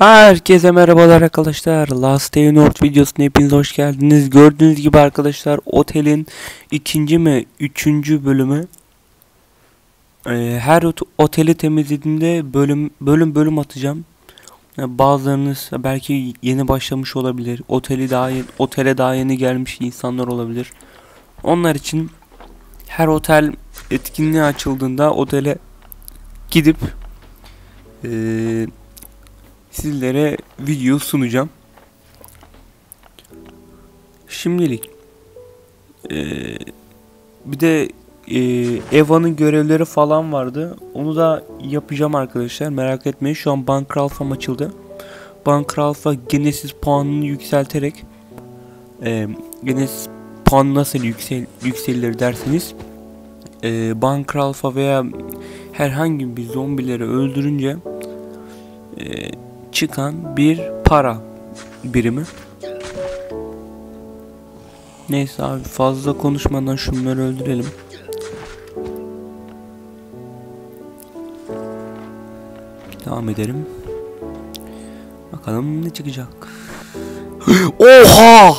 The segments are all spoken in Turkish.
Herkese merhabalar arkadaşlar. Last Day North videosuna hepiniz hoş geldiniz. Gördüğünüz gibi arkadaşlar otelin ikinci mi üçüncü bölümü. Ee, her ot- oteli temizlediğimde bölüm bölüm bölüm atacağım. Yani bazılarınız belki yeni başlamış olabilir. Oteli daha yeni, otele daha yeni gelmiş insanlar olabilir. Onlar için her otel etkinliği açıldığında otele gidip eee sizlere video sunacağım. Şimdilik eee, bir de eee, Eva'nın görevleri falan vardı. Onu da yapacağım arkadaşlar. Merak etmeyin. Şu an Banker Alpha'm açıldı. Banker Alpha Genesis puanını yükselterek eee Genesis puan nasıl yüksel, yükselir derseniz eee Banker Alpha veya herhangi bir zombileri öldürünce eee çıkan bir para birimi. Neyse abi fazla konuşmadan şunları öldürelim. Devam edelim. Bakalım ne çıkacak. Oha!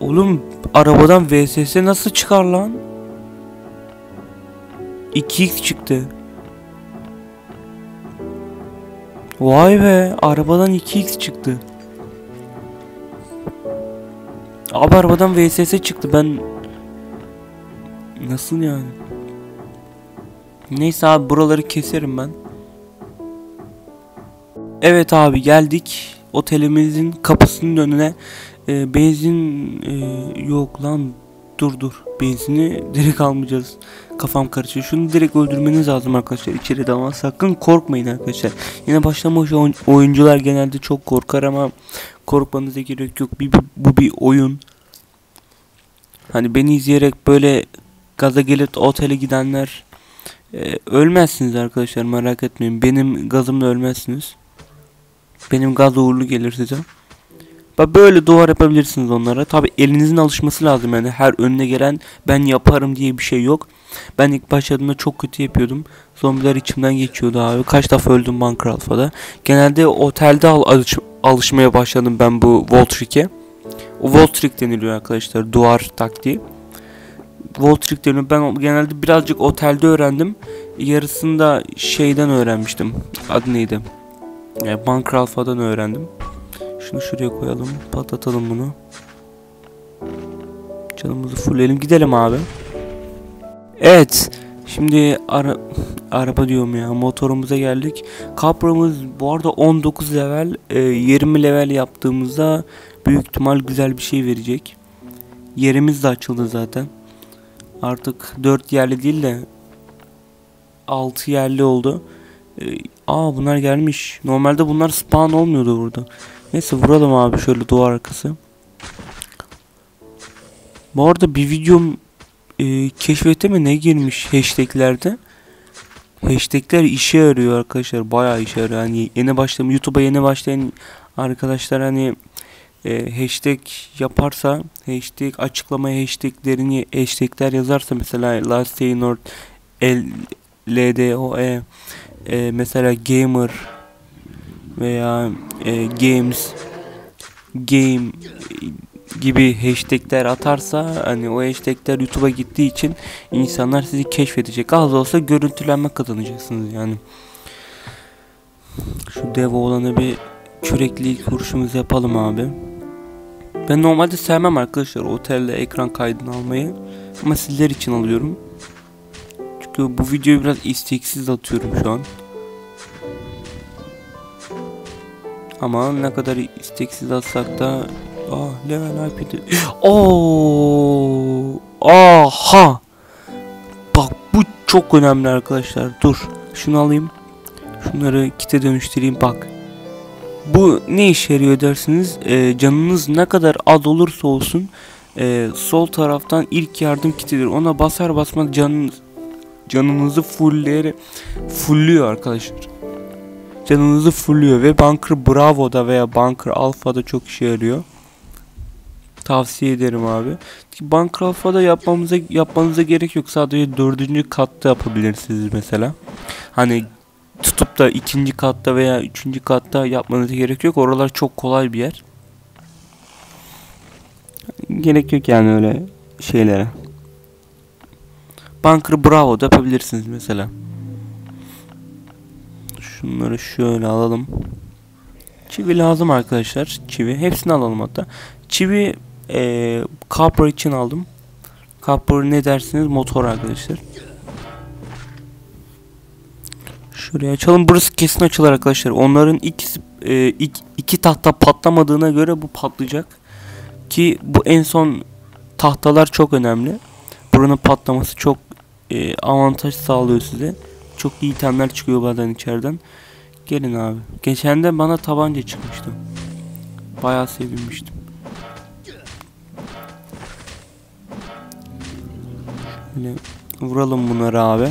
Oğlum arabadan VSS nasıl çıkar lan? 2x çıktı. Vay be arabadan 2x çıktı. Abi arabadan VSS çıktı ben Nasıl yani? Neyse abi buraları keserim ben. Evet abi geldik otelimizin kapısının önüne. Ee, benzin e, yok lan dur dur benzini direkt almayacağız. Kafam karışıyor. Şunu direkt öldürmeniz lazım arkadaşlar. İçeri dalma. Sakın korkmayın arkadaşlar. Yine başlamış oyun- oyuncular genelde çok korkar ama korkmanıza gerek yok. Bir- bu bir oyun. Hani beni izleyerek böyle gaza gelip otele gidenler e, ölmezsiniz arkadaşlar merak etmeyin. Benim gazımla ölmezsiniz. Benim gaz uğurlu gelir size. Böyle duvar yapabilirsiniz onlara. Tabi elinizin alışması lazım yani. Her önüne gelen ben yaparım diye bir şey yok. Ben ilk başladığımda çok kötü yapıyordum. Zombiler içimden geçiyordu abi. Kaç defa öldüm Alpha'da. Genelde otelde al alış- alışmaya başladım ben bu wall trick'e. O wall deniliyor arkadaşlar. Duvar taktiği. Wall trick deniyor. Ben genelde birazcık otelde öğrendim. Yarısını da şeyden öğrenmiştim. Adı neydi? Yani Alpha'dan öğrendim. Şunu şuraya koyalım. Patlatalım bunu. Canımızı fullleyelim. Gidelim abi. Evet. Şimdi ara araba diyorum ya. Motorumuza geldik. Capra'mız bu arada 19 level. e, 20 level yaptığımızda büyük ihtimal güzel bir şey verecek. Yerimiz de açıldı zaten. Artık 4 yerli değil de 6 yerli oldu. E, aa bunlar gelmiş. Normalde bunlar spawn olmuyordu burada. Neyse vuralım abi şöyle duvar arkası. Bu arada bir videom e, keşfete mi ne girmiş hashtaglerde. Hashtagler işe yarıyor arkadaşlar. Bayağı işe yarıyor. Hani yeni başlayan YouTube'a yeni başlayan arkadaşlar hani e, hashtag yaparsa hashtag açıklamaya hashtaglerini hashtagler yazarsa mesela Last Day North L LDOE e, mesela gamer veya e, games game gibi hashtagler atarsa hani o hashtagler YouTube'a gittiği için insanlar sizi keşfedecek. Az olsa görüntülenme kazanacaksınız yani. Şu dev olanı bir kürekli kurşumuzu yapalım abi. Ben normalde sevmem arkadaşlar otelde ekran kaydını almayı. Ama sizler için alıyorum. Çünkü bu videoyu biraz isteksiz atıyorum şu an. Ama ne kadar isteksiz atsak da. Ah level IP'de Oo! Aha! Bak bu çok önemli arkadaşlar. Dur Şunu alayım. Şunları kite dönüştüreyim bak. Bu ne işe yarıyor dersiniz? Ee, Canınız ne kadar az olursa olsun e, Sol taraftan ilk yardım kitidir. Ona basar basmaz canınız Canınızı fullleyerek Fullüyor arkadaşlar canınızı fulluyor ve Bunker Bravo'da veya Bunker Alpha'da çok işe yarıyor. Tavsiye ederim abi. Bunker Alpha'da yapmamıza yapmanıza gerek yok. Sadece dördüncü katta yapabilirsiniz mesela. Hani tutup da ikinci katta veya üçüncü katta yapmanıza gerek yok. Oralar çok kolay bir yer. Gerek yok yani öyle şeylere. Bunker Bravo da yapabilirsiniz mesela. Şunları şöyle alalım. Çivi lazım arkadaşlar. Çivi. Hepsini alalım hatta. Çivi e, Copper için aldım. Copper ne dersiniz? Motor arkadaşlar. Şuraya açalım. Burası kesin açılır arkadaşlar. Onların ikisi e, iki, iki tahta patlamadığına göre bu patlayacak. Ki bu en son tahtalar çok önemli. Buranın patlaması çok e, avantaj sağlıyor size. Çok iyi itemler çıkıyor bazen içeriden. Gelin abi. Geçen de bana tabanca çıkmıştı. Bayağı sevinmiştim. Şöyle vuralım bunları abi.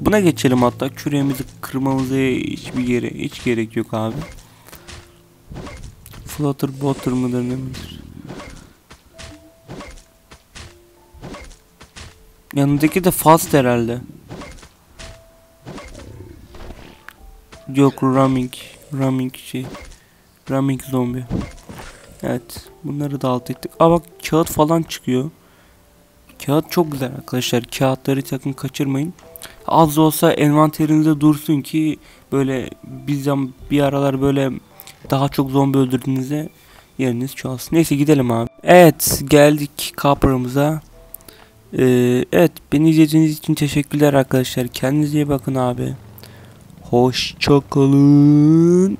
Buna geçelim hatta küreğimizi kırmamıza hiçbir yere hiç gerek yok abi. Flutter butter mıdır ne midir? Yanındaki de fast herhalde. Yok Ramming. Ramming şey. Ramming zombi. Evet. Bunları da alt ettik. Aa bak kağıt falan çıkıyor. Kağıt çok güzel arkadaşlar. Kağıtları sakın kaçırmayın. Az olsa envanterinizde dursun ki böyle bizden bir aralar böyle daha çok zombi öldürdüğünüzde yeriniz çoğalsın. Neyse gidelim abi. Evet geldik Copper'ımıza. Ee, evet beni izlediğiniz için teşekkürler arkadaşlar. Kendinize iyi bakın abi. Hoşçakalın.